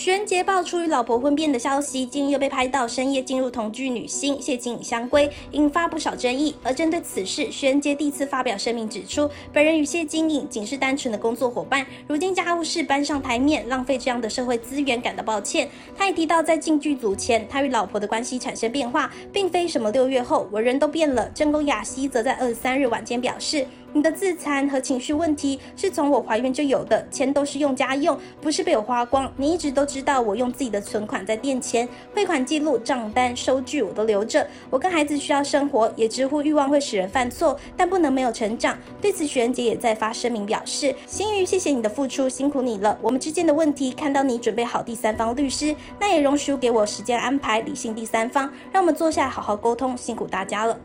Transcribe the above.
宣杰爆出与老婆婚变的消息，近日又被拍到深夜进入同居女星谢。金颖相归，引发不少争议。而针对此事，徐仁杰第一次发表声明指出，本人与谢金颖仅是单纯的工作伙伴，如今家务事搬上台面，浪费这样的社会资源，感到抱歉。他也提到，在进剧组前，他与老婆的关系产生变化，并非什么六月后我人都变了。正宫雅熙则在二十三日晚间表示。你的自残和情绪问题是从我怀孕就有的，钱都是用家用，不是被我花光。你一直都知道我用自己的存款在垫钱，汇款记录、账单、收据我都留着。我跟孩子需要生活，也直呼欲望会使人犯错，但不能没有成长。对此，许仁杰也在发声明表示：新宇，谢谢你的付出，辛苦你了。我们之间的问题，看到你准备好第三方律师，那也容许给我时间安排理性第三方，让我们坐下好好沟通。辛苦大家了。